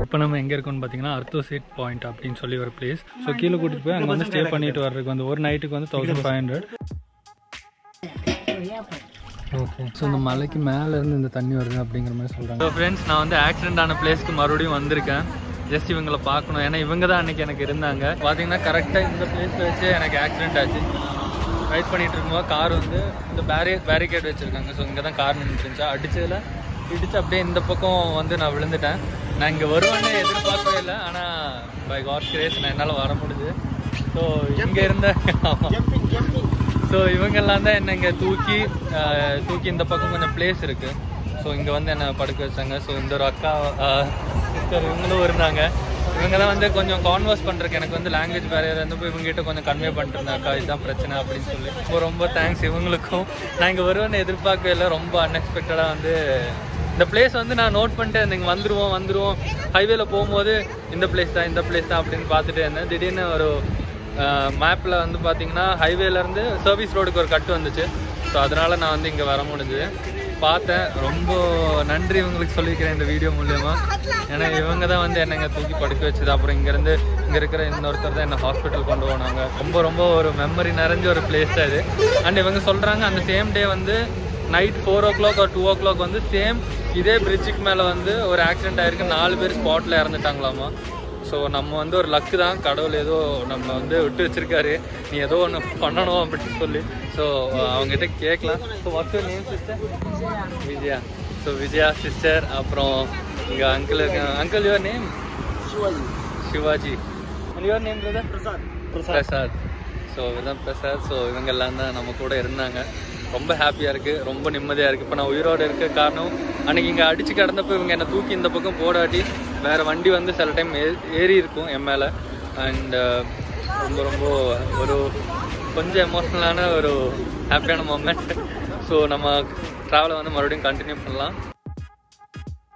இப்போ நம்ம எங்கே இருக்கோம்னு பார்த்தீங்கன்னா அர்த்தோசேட் பாயிண்ட் அப்படின்னு சொல்லி ஒரு பிளேஸ் ஸோ கீழே கூட்டிட்டு போய் அங்கே வந்து ஸ்டே பண்ணிட்டு வர்றதுக்கு வந்து ஒரு நைட்டுக்கு வந்து thousand five hundred okay so இந்த மலைக்கு மேலே இருந்து இந்த தண்ணி வருது அப்படிங்கிற மாதிரி சொல்கிறாங்க ஸோ ஃப்ரெண்ட்ஸ் நான் வந்து ஆக்சிடென்ட் ஆன பிளேஸ்க்கு மறுபடியும் வந்திருக்கேன். ஜஸ்ட் இவங்களை பார்க்கணும். ஏன்னா இவங்க தான் அன்னைக்கு எனக்கு இருந்தாங்க. பார்த்தீங்கன்னா கரெக்டாக இந்த பிளேஸில் வச்சு எனக்கு ஆக்சிடென்ட் ஆச்சு. ரைட் பண்ணிட்டு இருக்கும்போது கார் வந்து இந்த பேரி பேரிகேட் வச்சுருக்காங்க. ஸோ இங்கே தான் கார் நின்றுட்டு இருந்துச்சு அடிச்சதில் இடிச்சு அப்படியே இந்த பக்கம் வந்து நான் விழுந்துட்டேன். நான் இங்கே வருவேன்னு எதிர்பார்க்கவே இல்லை. ஆனால் பை காட் கிரேஸ் நான் என்னால் வர முடியுது ஸோ இங்கே இருந்த ஸோ இவங்கெல்லாம் தான் என்னை இங்கே தூக்கி தூக்கி இந்த பக்கம் கொஞ்சம் பிளேஸ் இருக்குது ஸோ இங்கே வந்து என்னை படுக்க வச்சாங்க. ஸோ இந்த ஒரு அக்கா சிஸ்டர் இவங்களும் இருந்தாங்க. இவங்க தான் வந்து கொஞ்சம் கான்வர்ஸ் பண்ணுறதுக்கு எனக்கு வந்து லாங்குவேஜ் பேரியர் இருந்தப்போ இவங்ககிட்ட கொஞ்சம் கன்வே பண்ணிட்டு அக்கா இதுதான் பிரச்சனை அப்படின்னு சொல்லி. ஸோ ரொம்ப தேங்க்ஸ் இவங்களுக்கும். நான் இங்கே வருவேன்னு எதிர்பார்க்கவே இல்லை. ரொம்ப அன்எக்ஸ்பெக்டடாக வந்து இந்த பிளேஸ் வந்து நான் நோட் பண்ணிட்டு இருந்தேன் இங்க வந்துருவோம் வந்துருவோம். ஹைவேல போகும்போது இந்த பிளேஸ் தான் இந்த பிளேஸ் தான் அப்படின்னு பார்த்துட்டு இருந்தேன். திடீர்னு ஒரு மேப்பில் வந்து பார்த்தீங்கன்னா ஹைவேலேருந்து சர்வீஸ் ரோடுக்கு ஒரு கட்டு வந்துச்சு. ஸோ அதனால் நான் வந்து இங்கே வர முடிஞ்சுது. பார்த்தேன். ரொம்ப நன்றி இவங்களுக்கு சொல்லியிருக்கிறேன் இந்த வீடியோ மூலயமா. ஏன்னா இவங்க தான் வந்து என்னை இங்கே தூக்கி படுக்க வச்சது. அப்புறம் இங்கேருந்து இங்கே இருக்கிற இன்னொருத்தர் தான் என்னை ஹாஸ்பிட்டல் கொண்டு போனாங்க. ரொம்ப ரொம்ப ஒரு மெமரி நிறைஞ்ச ஒரு பிளேஸ் தான் இது. அண்ட் இவங்க சொல்கிறாங்க அந்த சேம் டே வந்து நைட் ஃபோர் ஓ கிளாக் ஒரு டூ ஓ கிளாக் வந்து சேம் இதே பிரிட்ஜுக்கு மேலே வந்து ஒரு ஆக்சிடென்ட் ஆயிருக்கு. நாலு பேர் ஸ்பாட்டில் இறந்துட்டாங்களாமா. ஸோ நம்ம வந்து ஒரு லக்கு தான். கடவுள் ஏதோ நம்ம வந்து விட்டு வச்சிருக்காரு. நீ ஏதோ ஒன்று பண்ணணும் அப்படின்னு சொல்லி. ஸோ அவங்ககிட்ட கேட்கலாம். So what's name sister Vijaya. So Vijaya sister அப்புறம் இங்கே uncle uncle your name Shivaji. Your name brother Prasad. So இதுதான் பிரசாத். ஸோ இவங்க எல்லாம் தான் நம்ம கூட இருந்தாங்க. ரொம்ப ஹாப்பியாக இருக்குது ரொம்ப நிம்மதியாக இருக்குது இப்போ நான் உயிரோடு இருக்க காரணம் அன்னைக்கு இங்கே அடிச்சு கிடந்தப்போ இவங்க என்னை தூக்கி இந்த பக்கம் போடாட்டி வேறு வண்டி வந்து சில டைம் ஏறி இருக்கும் என் மேலே. அண்ட் uh, ரொம்ப ரொம்ப ஒரு கொஞ்சம் எமோஷ்னலான ஒரு ஹாப்பியான மூமெண்ட் ஸோ நம்ம ட்ராவலை வந்து மறுபடியும் கண்டினியூ பண்ணலாம்.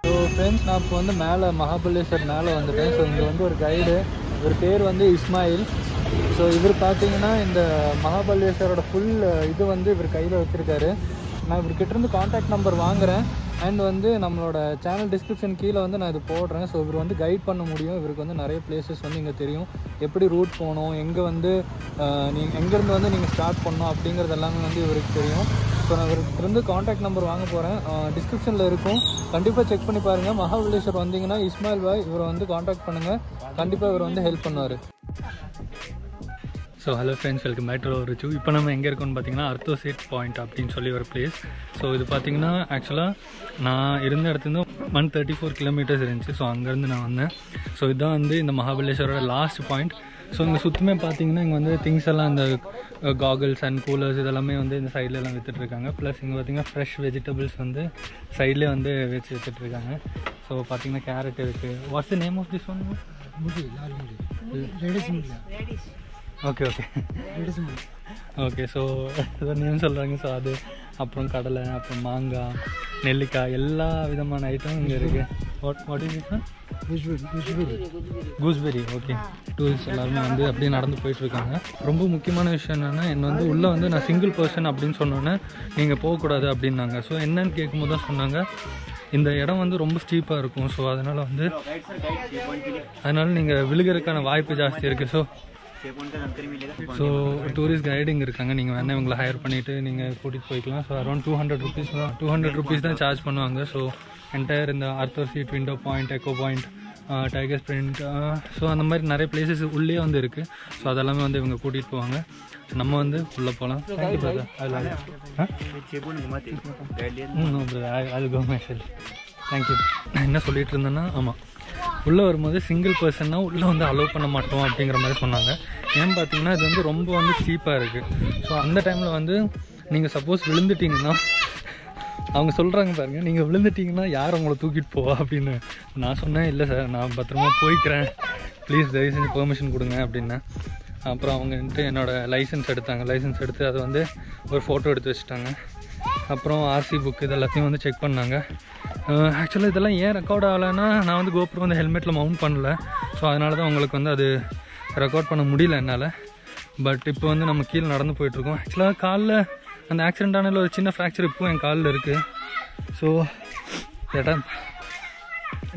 ஸோ ஃப்ரெண்ட்ஸ் நான் இப்போ வந்து மேலே மகாபலேஸ்வர் மேலே வந்துட்டேன். ஸோ இங்கே வந்து ஒரு கைடு இவர் பேர் வந்து இஸ்மாயில். ஸோ இவர் பார்த்தீங்கன்னா இந்த மகாபலேஸ்வரோட ஃபுல் இது வந்து இவர் கையில் வச்சுருக்காரு. நான் இவர்கிட்ட காண்டாக்ட் நம்பர் வாங்குறேன். அண்ட் வந்து நம்மளோட சேனல் டிஸ்கிரிப்ஷன் கீழே வந்து நான் இது போடுறேன். ஸோ இவர் வந்து கைட் பண்ண முடியும். இவருக்கு வந்து நிறைய பிளேசஸ் வந்து இங்கே தெரியும். எப்படி ரூட் போகணும் எங்கே வந்து நீங்கள் எங்கேருந்து வந்து நீங்கள் ஸ்டார்ட் பண்ணணும் அப்படிங்கிறது எல்லாமே வந்து இவருக்கு தெரியும். ஸோ நான் இவருக்கு இருந்து காண்டாக்ட் நம்பர் வாங்க போகிறேன் டிஸ்கிரிப்ஷனில் இருக்கும். கண்டிப்பாக செக் பண்ணி பாருங்கள் மகாபலேஸ்வர் வந்தீங்கன்னா இஸ்மாயில் பாய் இவரை வந்து காண்டாக்ட் பண்ணுங்கள் கண்டிப்பாக இவர் வந்து ஹெல்ப் பண்ணுவார். So hello friends welcome back to rich இப்போ நம்ம எங்கே இருக்கோம்னு பார்த்தீங்கன்னா அர்த்தோசேட் பாயிண்ட் அப்படின்னு சொல்லி ஒரு பிளேஸ் ஸோ இது பார்த்தீங்கன்னா ஆக்சுவலாக நான் இருந்த இடத்துலேருந்து ஒன் தேர்ட்டி ஃபோர் கிலோமீட்டர்ஸ் இருந்துச்சு. ஸோ அங்கேருந்து நான் வந்தேன். ஸோ இதுதான் வந்து இந்த மகாபலேஸ்வரோட லாஸ்ட் பாயிண்ட் ஸோ இங்கே சுத்தமே பார்த்தீங்கன்னா இங்கே வந்து திங்ஸ் எல்லாம் இந்த காகல்ஸ் அண்ட் கூலர்ஸ் இதெல்லாமே வந்து இந்த சைடில் எல்லாம் விற்றுட்ருக்காங்க ப்ளஸ் இங்கே பார்த்தீங்கன்னா ஃப்ரெஷ் வெஜிடபிள்ஸ் வந்து சைட்லேயே வந்து வச்சு விற்றுட்ருக்காங்க ஸோ பார்த்தீங்கன்னா கேரட் இருக்குது what's the name of this one okay okay okay so ஏதோ நேம் சொல்கிறாங்க ஸோ அது அப்புறம் கடலை அப்புறம் மாங்காய் நெல்லிக்காய் எல்லா விதமான ஐட்டம் இங்கே இருக்குது what what is it gooseberry okay tourist எல்லாருமே வந்து அப்படியே நடந்து போயிட்டு இருக்காங்க ரொம்ப முக்கியமான விஷயம் என்னென்னா என்ன வந்து உள்ளே வந்து நான் சிங்கிள் பர்சன் அப்படின்னு சொன்னோன்னே நீங்கள் போகக்கூடாது அப்படின்னாங்க. ஸோ என்னன்னு கேட்கும்போது தான் சொன்னாங்க இந்த இடம் வந்து ரொம்ப ஸ்டீப்பாக இருக்கும். ஸோ அதனால் வந்து அதனால் நீங்கள் விழுகிறதுக்கான வாய்ப்பு ஜாஸ்தி இருக்குது ஸோ ஸோ டூரிஸ்ட் கைடிங் இருக்காங்க. நீங்கள் வேணால் இவங்களை ஹையர் பண்ணிவிட்டு நீங்கள் கூட்டிகிட்டு போய்க்கலாம். So around two hundred rupees தான் டூ ஹண்ட்ரட் ருபீஸ் தான் சார்ஜ் பண்ணுவாங்க. ஸோ என்டையர் இந்த Arthur seat window point echo point tiger sprint so அந்த மாதிரி நிறைய பிளேசஸ் உள்ளே வந்து இருக்குது ஸோ அதெல்லாமே வந்து இவங்க கூட்டிகிட்டு போவாங்க. நம்ம வந்து உள்ளே போகலாம் தேங்க்யூ பிரதர் அது கோ மை செல் தேங்க்யூ நான் என்ன சொல்லிட்டு இருந்தேன்னா ஆமாம் உள்ளே வரும்போது சிங்கிள் பர்சன்னா உள்ளே வந்து அலோவ் பண்ண மாட்டோம் அப்படிங்கிற மாதிரி சொன்னாங்க. ஏன்னு பார்த்தீங்கன்னா இது வந்து ரொம்ப வந்து சீப்பாக இருக்குது ஸோ அந்த டைமில் வந்து நீங்கள் சப்போஸ் விழுந்துட்டீங்கன்னா அவங்க சொல்கிறாங்க பாருங்கள் நீங்கள் விழுந்துட்டீங்கன்னா யார் உங்களை தூக்கிட்டு போவா? அப்படின்னு. நான் சொன்னேன் இல்லை சார் நான் பத்திரமா போய்க்கிறேன். ப்ளீஸ் தயவு செஞ்சு பெர்மிஷன் கொடுங்க அப்படின்னேன் அப்புறம் அவங்க வந்துட்டு என்னோடய லைசன்ஸ் எடுத்தாங்க. லைசன்ஸ் எடுத்து அதை வந்து ஒரு ஃபோட்டோ எடுத்து வச்சுட்டாங்க. அப்புறம் ஆர்சி புக் இது எல்லாத்தையும் வந்து செக் பண்ணாங்க. ஆக்சுவலாக இதெல்லாம் ஏன் ரெக்கார்ட் ஆகலைன்னா நான் வந்து கோபுரம் வந்து ஹெல்மெட்டில் மவுண்ட் பண்ணல. ஸோ அதனால தான் உங்களுக்கு வந்து அது ரெக்கார்ட் பண்ண முடியல என்னால். பட் இப்போ வந்து நம்ம கீழே நடந்து போயிட்டுருக்கோம். ஆக்சுவலாக காலில் அந்த ஆக்சிடென்ட் ஆனதில் ஒரு சின்ன ஃப்ராக்சர் இப்போ என் காலில் இருக்குது ஸோ ஏட்டா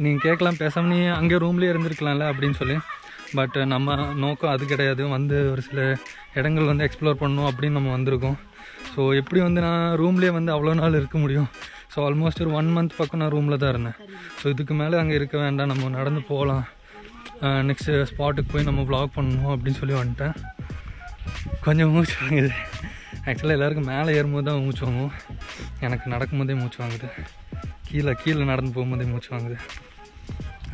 நீங்கள் கேட்கலாம் பேசாமல் நீ அங்கே ரூம்லேயே இருந்திருக்கலாம்ல அப்படின்னு சொல்லி. பட் நம்ம நோக்கம் அது கிடையாது. வந்து ஒரு சில இடங்கள் வந்து எக்ஸ்ப்ளோர் பண்ணணும் அப்படின்னு நம்ம வந்திருக்கோம். ஸோ எப்படி வந்து நான் ரூம்லேயே வந்து அவ்வளோ நாள் இருக்க முடியும்? ஸோ ஆல்மோஸ்ட் ஒரு ஒன் மந்த் பக்கம் நான் ரூமில் தான் இருந்தேன். ஸோ இதுக்கு மேலே அங்கே இருக்க வேண்டாம். நம்ம நடந்து போகலாம். நெக்ஸ்ட்டு ஸ்பாட்டுக்கு போய் நம்ம vlog பண்ணணும் அப்படின்னு சொல்லி வந்துட்டேன். கொஞ்சம் மூச்சு வாங்குது. ஆக்சுவலாக எல்லாருக்கும் மேலே ஏறும்போது தான் மூச்சு வாங்கும் எனக்கு நடக்கும்போதே மூச்சு வாங்குது. கீழே கீழே நடந்து போகும்போதே மூச்சு வாங்குது.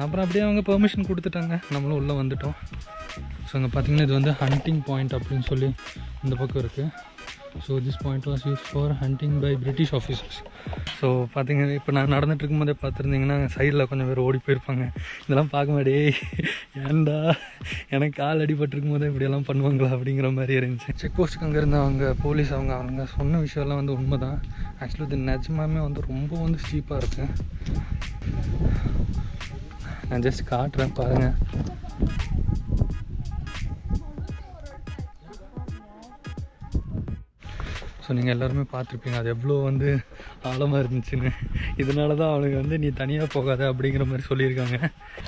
அப்புறம் அப்படியே அவங்க பெர்மிஷன் கொடுத்துட்டாங்க. நம்மளும் உள்ளே வந்துட்டோம். ஸோ இங்கே பார்த்தீங்கன்னா இது வந்து ஹண்டிங் பாயிண்ட் அப்படின்னு சொல்லி இந்த பக்கம் இருக்குது so this point was use for hunting by British officers so பார்த்தீங்கன்னா இப்போ நான் நடந்துட்டு இருக்கும்போதே பார்த்துருந்தீங்கன்னா சைடில் கொஞ்சம் பேர் ஓடி போயிருப்பாங்க. இதெல்லாம் பார்க்க மாட்டே ஏன்டா எனக்கு கால் அடிபட்டிருக்கும் போதே இப்படியெல்லாம் பண்ணுவாங்களா அப்படிங்கிற மாதிரி இருந்துச்சு. செக் போஸ்ட்டுக்கு அங்கே இருந்த அவங்க போலீஸ் அவங்க அவங்க சொன்ன விஷயம்லாம் வந்து உண்மை தான் ஆக்சுவலி இது நிஜமாமே வந்து ரொம்ப வந்து ஸ்டீப்பாக இருக்குது நான் ஜஸ்ட் காட்டுறேன் பாருங்கள் ஸோ நீங்கள் எல்லாருமே பார்த்துருப்பீங்க அது எவ்வளோ வந்து ஆழமாக இருந்துச்சுன்னு. இதனால தான் அவனுக்கு வந்து நீ தனியாக போகாத அப்படிங்கிற மாதிரி சொல்லியிருக்காங்க.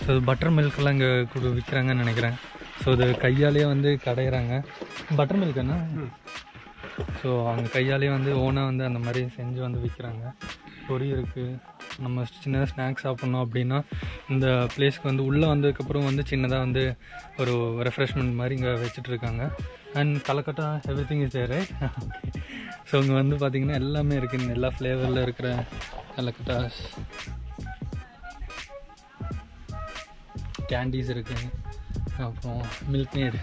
ஸோ பட்டர் மில்கெல்லாம் இங்கே கொடு விற்கிறாங்கன்னு நினைக்கிறேன். ஸோ அது கையாலேயே வந்து கடையிறாங்க. பட்டர் மில்க் என்ன? ஸோ அவங்க கையாலேயே வந்து ஓனாக வந்து அந்த மாதிரி செஞ்சு வந்து விற்கிறாங்க பொரி இருக்குது நம்ம சின்னதாக ஸ்நாக்ஸ் சாப்பிட்ணும் அப்படின்னா இந்த பிளேஸ்க்கு வந்து உள்ளே வந்ததுக்கப்புறம் வந்து சின்னதாக வந்து ஒரு ரெஃப்ரெஷ்மெண்ட் மாதிரி இங்கே வச்சுட்ருக்காங்க அண்ட் கலக்கட்டா everything is there so இங்கே வந்து பார்த்திங்கன்னா எல்லாமே இருக்குது எல்லா ஃப்ளேவரில் இருக்கிற கலக்கட்டாஸ். கேண்டீஸ் இருக்குது அப்புறம் மில்க் மேட்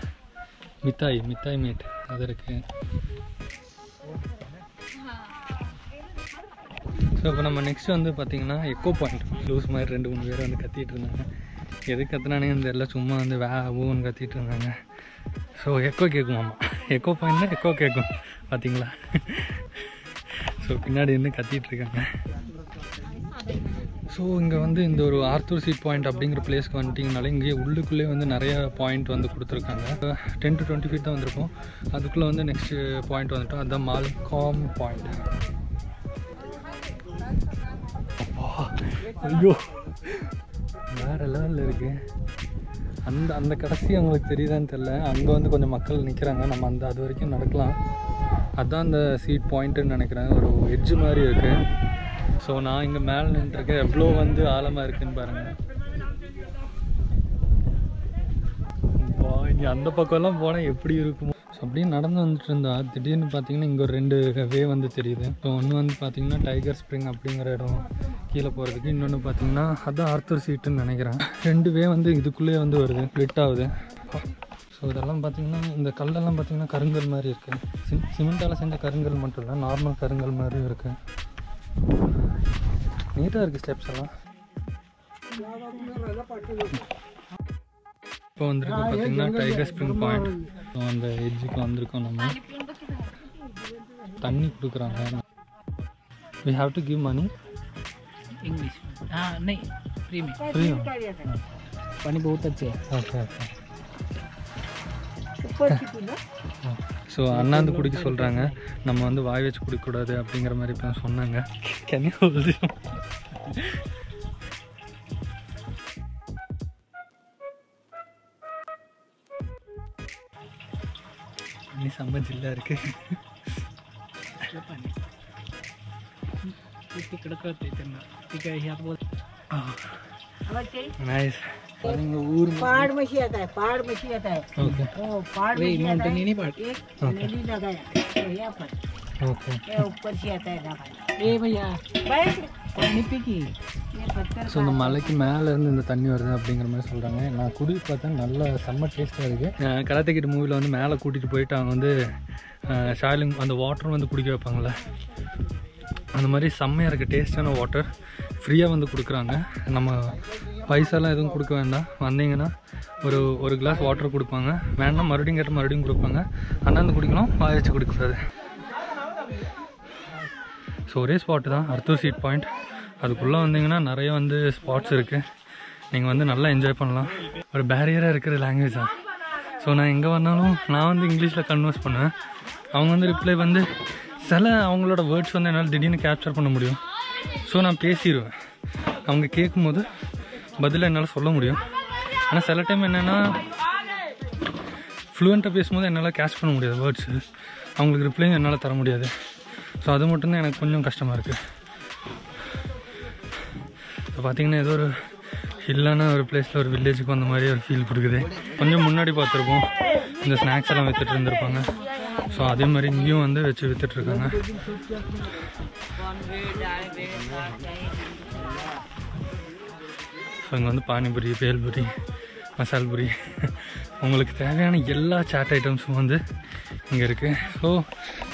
மித்தாய் மித்தாய் மேட் அது இருக்குது ஸோ இப்போ நம்ம நெக்ஸ்ட் வந்து பார்த்தீங்கன்னா எக்கோ பாயிண்ட் லூஸ் மாதிரி ரெண்டு மூணு பேர் வந்து கத்திட்டு இருந்தாங்க. எது கத்துனானே தெரியல. சும்மா வந்து வே ஊன்னு கத்திட்டு இருந்தாங்க. ஸோ எக்கோ கேட்குமாம்மா எக்கோ பாயிண்ட்னா எக்கோ கேட்கும் பார்த்தீங்களா ஸோ பின்னாடி இருந்து கத்திகிட்டு இருக்காங்க. ஸோ இங்கே வந்து இந்த ஒரு ஆர்த்தூர் சீட் பாயிண்ட் அப்படிங்கிற பிளேஸ்க்கு வந்துட்டிங்கனாலே இங்கேயே உள்ளுக்குள்ளே வந்து நிறைய பாயிண்ட் வந்து கொடுத்துருக்காங்க. டென் டு டுவெண்ட்டி ஃபீட் தான் வந்திருக்கும். அதுக்குள்ளே வந்து நெக்ஸ்ட் பாயிண்ட் வந்துட்டோம். அதுதான் மால்காம் பாயிண்ட் ஐயோ. வேற லெவலில் இருக்கு. அந்த அந்த கடைசி அவங்களுக்கு தெரியுதான்னு தெரில அங்கே வந்து கொஞ்சம் மக்கள் நிற்கிறாங்க நம்ம அந்த அது வரைக்கும் நடக்கலாம். அதுதான் அந்த சீட் பாயிண்ட்டுன்னு நினைக்கிறேன். ஒரு எட்ஜு மாதிரி இருக்குது ஸோ நான் இங்கே மேலே நின்றுருக்கேன். எவ்வளோ வந்து ஆழமாக இருக்குதுன்னு பாருங்கள் அப்பா, அந்த பக்கம்லாம் போனால் எப்படி இருக்குமோ. ஸோ அப்படியே நடந்து வந்துட்டு இருந்தா திடீர்னு பார்த்தீங்கன்னா இங்கே ஒரு ரெண்டு வே வந்து தெரியுது. ஸோ ஒன்று வந்து பார்த்தீங்கன்னா டைகர் ஸ்ப்ரிங் அப்படிங்கிற இடம் கீழே போகிறதுக்கு இன்னொன்று பார்த்தீங்கன்னா அதான் ஆர்த்தர் சீட்டுன்னு நினைக்கிறேன். ரெண்டு வே வந்து இதுக்குள்ளேயே வந்து வருது. ஸ்ப்ளிட் ஆகுது. ஸோ இதெல்லாம் பார்த்தீங்கன்னா இந்த கல்லெல்லாம் பார்த்தீங்கன்னா கருங்கல் மாதிரி இருக்குது சிம் சிமெண்டால் செஞ்ச கருங்கல் மட்டும் இல்லை நார்மல் கருங்கல் மாதிரியும் இருக்குது நீட்டாக இருக்குது ஸ்டெப்ஸ் எல்லாம் இப்போ வந்திருக்கு பார்த்தீங்கன்னா டைகர் ஸ்ப்ரிங் பாயிண்ட் ஸோ அந்த எட்ஜுக்கு வந்திருக்கோம் நம்ம தண்ணி கொடுக்குறாங்க we have to give money English हाँ नहीं फ्री में ஃப்ரீ पानी बहुत अच्छे है ஓகே ஓகே ஸோ அண்ணாந்து குடிக்க சொல்கிறாங்க நம்ம வந்து வாய் வச்சு குடிக்கக்கூடாது அப்படிங்கிற மாதிரி இப்போலாம் சொன்னாங்க. கன்னி இன்னும் செம்ம ஜில்லாக இருக்கு. கிடக்கிறேன் நைஸ் पहाड़ मछली आता है पहाड़ मछली आता है ஓகே वो पहाड़ वही मछली आता माउंटेन है ही नहीं पार्ट एक नदी लगाया है यहाँ पर ஓகே ये ऊपर से आता है दवा ए भैया बैठ पानी पी की ये पत्थर ஸோ இந்த மலைக்கு மேலே இருந்து இந்த தண்ணி வருது அப்படிங்கிற மாதிரி சொல்கிறாங்க நான் குடி பார்த்தா நல்ல செம்ம டேஸ்ட்டாக இருக்குது கராத்தே மூவியில் வந்து மேலே கூட்டிகிட்டு போயிட்டு அவங்க வந்து ஷாலிங் அந்த வாட்டர் வந்து குடிக்க வைப்பாங்கள்ல அந்த மாதிரி செம்மையாக இருக்குது டேஸ்டான வாட்டர் ஃப்ரீயாக வந்து கொடுக்குறாங்க நம்ம பைசாலாம் எதுவும் கொடுக்க வேண்டாம். வந்தீங்கன்னா ஒரு ஒரு கிளாஸ் வாட்டர் கொடுப்பாங்க. வேணாம் மறுபடியும் கேட்டால் மறுபடியும் கொடுப்பாங்க. அண்ணாந்து குடிக்கணும் வாய கொடுக்காது ஸோ ஒரே ஸ்பாட்டு தான். அர்த்தூர் சீட் பாயிண்ட் அதுக்குள்ளே வந்தீங்கன்னா நிறைய வந்து ஸ்பாட்ஸ் இருக்குது நீங்கள் வந்து நல்லா என்ஜாய் பண்ணலாம். ஒரு பேரியராக இருக்கிற லாங்குவேஜ் தான். ஸோ நான் எங்கே வந்தாலும் நான் வந்து இங்கிலீஷில் கன்வர்ஸ் பண்ணுவேன். அவங்க வந்து ரிப்ளை வந்து சில அவங்களோட வேர்ட்ஸ் வந்து என்னால் திடீர்னு கேப்சர் பண்ண முடியும். ஸோ நான் பேசிடுவேன் அவங்க கேட்கும்போது பதிலாக என்னால் சொல்ல முடியும். ஆனால் சில டைம் என்னென்னா ஃப்ளூயண்ட்டாக பேசும்போது என்னால் கேஷ் பண்ண முடியாது வேர்ட்ஸு அவங்களுக்கு ரிப்ளையும் என்னால் தர முடியாது. ஸோ அது மட்டும்தான் எனக்கு கொஞ்சம் கஷ்டமாக இருக்குது இப்போ பார்த்தீங்கன்னா ஏதோ ஒரு ஹில்லான ஒரு பிளேஸில் ஒரு வில்லேஜுக்கு வந்த மாதிரி ஒரு ஃபீல் கொடுக்குது. கொஞ்சம் முன்னாடி பார்த்துருப்போம். இந்த ஸ்நாக்ஸ் எல்லாம் வித்துட்டு இருந்திருப்பாங்க. ஸோ அதே மாதிரி இங்கேயும் வந்து வச்சு விற்றுட்ருக்காங்க ஸோ இங்கே வந்து பானிபூரி பேல்பூரி மசால் பூரி உங்களுக்கு தேவையான எல்லா சாட் ஐட்டம்ஸும் வந்து இங்கே இருக்குது ஸோ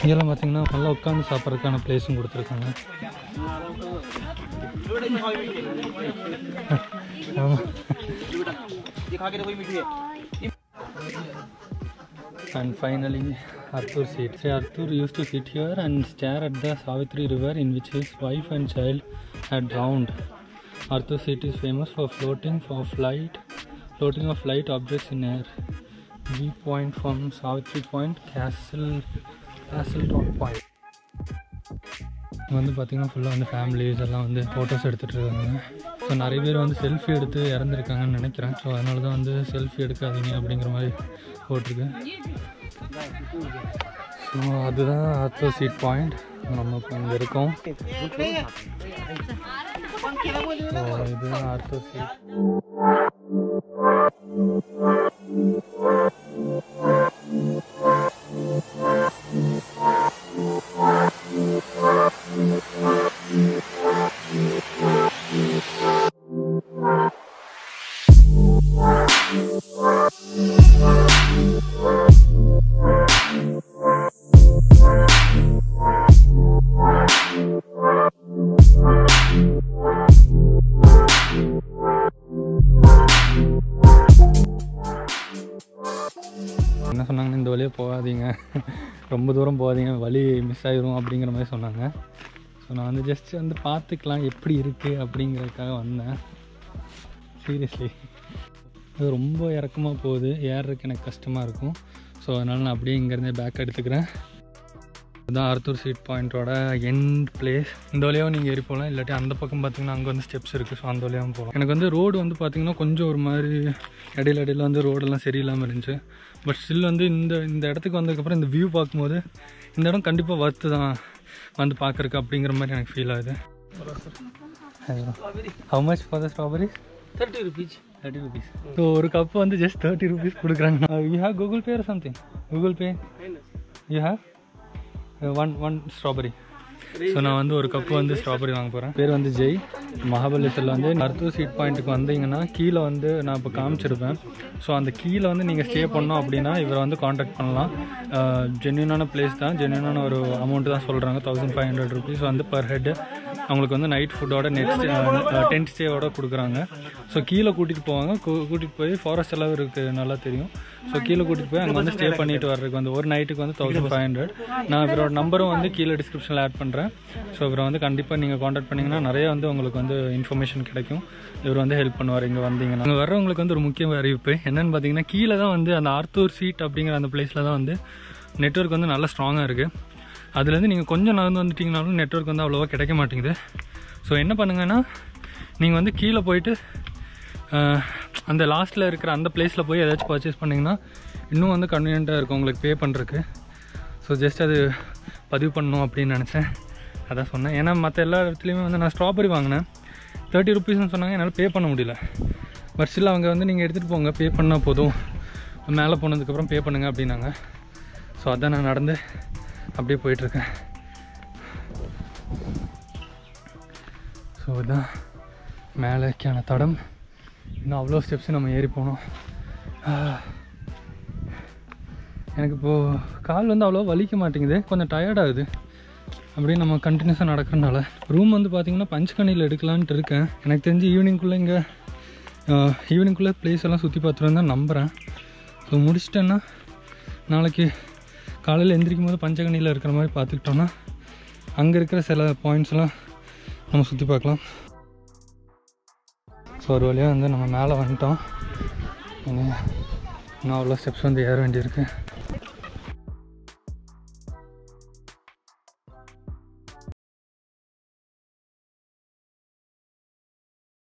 இங்கெல்லாம் பார்த்தீங்கன்னா நல்லா உட்காந்து சாப்பிட்றதுக்கான பிளேஸும் கொடுத்துருக்காங்க and finally finally, Arthur seat. Arthur Arthur used to sit here and stare at the Savitri river in which his wife and child had drowned. Arthur seat is famous for floating for flight, floating of light objects in air. Viewpoint from Savitri Point, Castle, Castle Top Point. இங்க வந்து பார்த்திங்கன்னா ஃபுல்லாக வந்து families எல்லாம் வந்து photos எடுத்துகிட்டு இருக்காங்க. So நிறைய பேர் வந்து செல்ஃபி எடுத்து இறந்துருக்காங்கன்னு நினைக்கிறேன். ஸோ அதனால தான் வந்து செல்ஃபி எடுக்காதீங்க அப்படிங்கிற மாதிரி போட்டிருக்கு. ஸோ அதுதான் ஆர்த்தோ சீட் பாயிண்ட் நம்ம இப்போ இங்கே இருக்கோம் ஸோ இதுதான் ஆர்த்தோ சீட் மிஸ் ஆயிரும் அப்படிங்கிற மாதிரி சொன்னாங்க. ஸோ நான் வந்து ஜஸ்ட் வந்து பார்த்துக்கலாம் எப்படி இருக்குது அப்படிங்கிறதுக்காக வந்தேன். சீரியஸ்லி அது ரொம்ப இறக்கமாக போகுது. ஏறுறதுக்கு எனக்கு கஷ்டமாக இருக்கும். ஸோ அதனால் நான் அப்படியே இங்கேருந்தே பேக் எடுத்துக்கிறேன். இதுதான் ஆர்த்தூர் ஸ்வீட் பாயிண்ட்டோட எண்ட் பிளேஸ் இந்த வழியாகவும் நீங்கள் ஏறி போகலாம். இல்லாட்டி அந்த பக்கம் பார்த்தீங்கன்னா அங்கே வந்து ஸ்டெப்ஸ் இருக்குது ஸோ அந்த வழியாகவும் போகலாம். எனக்கு வந்து ரோடு வந்து பார்த்திங்கன்னா கொஞ்சம் ஒரு மாதிரி இடையில இடையில வந்து ரோடெல்லாம் சரியில்லாமல் இருந்துச்சு. பட் ஸ்டில் வந்து இந்த இந்த இடத்துக்கு வந்ததுக்கப்புறம் இந்த வியூ பார்க்கும்போது இந்த இடம் கண்டிப்பாக வர்த்து தான் வந்து பார்க்குறக்கு அப்படிங்கிற மாதிரி எனக்கு ஃபீல் ஆகுது. How much for the strawberry thirty rupees thirty rupees so ஒரு கப் வந்து ஜஸ்ட் தேர்ட்டி ருபீஸ் கொடுக்குறாங்க. You have Google Pay or something Google Pay you have one one strawberry so நான் வந்து ஒரு கப்பு வந்து ஸ்ட்ராபெரி வாங்க போகிறேன் பேர் வந்து ஜெய். மகாபலிபுரத்தில் வந்து மருத்துவ சீட் பாயிண்ட்டுக்கு வந்தீங்கன்னா கீழே வந்து நான் இப்போ காமிச்சிருப்பேன். ஸோ அந்த கீழே வந்து நீங்கள் ஸ்டே பண்ணோம் அப்படின்னா இவரை வந்து காண்டாக்ட் பண்ணலாம். ஜென்யூனான பிளேஸ் தான். ஜென்யூனான ஒரு அமௌண்ட்டு தான் சொல்கிறாங்க தௌசண்ட் ஃபைவ் ஹண்ட்ரட் ருபீஸ் வந்து பர் ஹெட் அவங்களுக்கு வந்து நைட் ஃபுட்டோட நெக்ஸ்ட் டென்ட் ஸ்டேவோட கொடுக்குறாங்க. ஸோ கீழே கூட்டிகிட்டு போவாங்க. கூட்டிகிட்டு போய் ஃபாரஸ்ட் எல்லாம் இருக்குது நல்லா தெரியும். ஸோ கீழே கூட்டிகிட்டு போய் அங்கே வந்து ஸ்டே பண்ணிட்டு வர்றதுக்கு வந்து ஒரு நைட்டுக்கு வந்து தௌசண்ட் ஃபைவ் ஹண்ட்ரட் நான் இவரோட நம்பரும் வந்து கீழே டிஸ்கிரிப்ஷனில் ஆட் பண்ணுறேன் ஸோ இவரை வந்து கண்டிப்பாக நீங்கள் காண்டாக்ட் பண்ணிங்கன்னா நிறைய வந்து உங்களுக்கு வந்து இன்ஃபர்மேஷன் கிடைக்கும். இவர் வந்து ஹெல்ப் பண்ணுவார் இங்கே வந்தீங்கன்னா. இங்கே வர்றவங்களுக்கு வந்து ஒரு முக்கிய அறிவிப்பு. என்னன்னு பார்த்தீங்கன்னா கீழே தான் வந்து அந்த ஆர்த்தூர் சீட் அப்படிங்கிற அந்த பிளேஸில் தான் வந்து நெட்வொர்க் வந்து நல்லா ஸ்ட்ராங்காக இருக்குது அதுலேருந்து நீங்கள் கொஞ்சம் நகர்ந்து வந்துட்டீங்கனாலும் நெட்வொர்க் வந்து அவ்வளோவா கிடைக்க மாட்டேங்குது. ஸோ என்ன பண்ணுங்கன்னா நீங்கள் வந்து கீழே போயிட்டு அந்த லாஸ்ட்டில் இருக்கிற அந்த பிளேஸில் போய் ஏதாச்சும் பர்ச்சேஸ் பண்ணிங்கன்னா இன்னும் வந்து கன்வீனியண்ட்டாக இருக்கும் உங்களுக்கு பே பண்ணுறதுக்கு ஸோ ஜஸ்ட் அது பதிவு பண்ணணும் அப்படின்னு நினச்சேன். அதான் சொன்னேன். ஏன்னா மற்ற எல்லா இடத்துலையுமே வந்து நான் ஸ்ட்ராபெரி வாங்கினேன். தேர்ட்டி ருபீஸ்னு சொன்னாங்க என்னால் பே பண்ண முடியல. பட் ஸ்டில் அவங்க வந்து நீங்கள் எடுத்துகிட்டு போங்க பே பண்ணால் போதும். மேலே போனதுக்கப்புறம் பே பண்ணுங்க அப்படின்னாங்க. ஸோ அதான் நான் நடந்து அப்படியே போயிட்டுருக்கேன். ஸோ இதான் மேலேக்கான தடம். இன்னும் அவ்வளோ ஸ்டெப்ஸு நம்ம ஏறி போனோம் எனக்கு இப்போது கால் வந்து அவ்வளோ வலிக்க மாட்டேங்குது. கொஞ்சம் டயர்டாகுது ஆகுது. அப்படியே நம்ம கண்டினியூஸாக நடக்கிறனால ரூம் வந்து பார்த்திங்கன்னா பஞ்சக்கணியில் எடுக்கலான்ட்டு இருக்கேன். எனக்கு தெரிஞ்சு ஈவினிங்குள்ளே இங்கே ஈவினிங்குள்ளே பிளேஸ் எல்லாம் சுற்றி பார்த்துருந்தான் நம்புகிறேன் ஸோ முடிச்சிட்டேன்னா நாளைக்கு காலையில் எந்திரிக்கும் போது பஞ்சகனியில் இருக்கிற மாதிரி பார்த்துக்கிட்டோன்னா அங்கே இருக்கிற சில பாயிண்ட்ஸ்லாம் நம்ம சுற்றி பார்க்கலாம். ஸோ ஒரு வழியாக வந்து நம்ம மேலே வந்துட்டோம். இன்னும் அவ்வளோ ஸ்டெப்ஸ் வந்து ஏற வேண்டியிருக்கு.